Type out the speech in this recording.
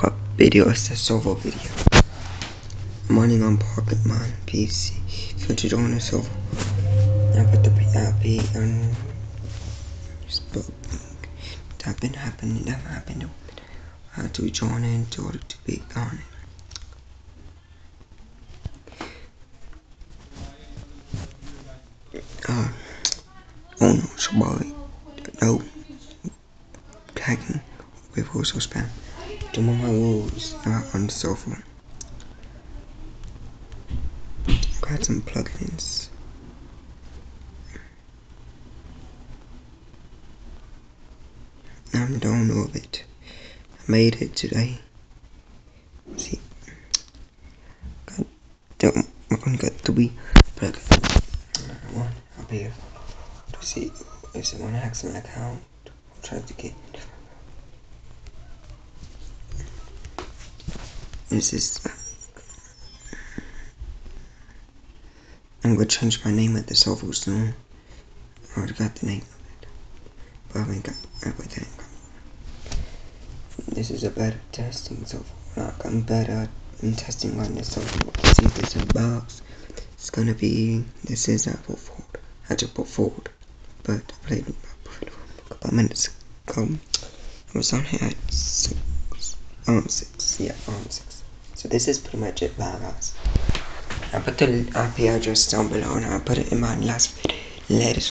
got video, it's a server video. Running on PocketMine PC. If you join the server, I put the IP on Facebook. That been happening, that happened. I had to join in order to be on it. Uh, oh no, somebody, no, tagging, with also spam. My rules are on the cell phone. Got some plugins. I'm done with it. I made it today. See, got, don't, I'm gonna get three plugins. One up here to see if someone hacks my account. I'm trying to get. This is. I'm gonna change my name at the server soon. I already got the name of it, but I haven't got everything. This is a better testing so far. I'm better in testing on this so see if it's a box. It's gonna be this is Apple Ford. I just put Ford, but I played with a couple of minutes ago. I was on here at six, um six, yeah, um six. So this is pretty much it, guys. I put the IP address down below and I put it in my last video. Latest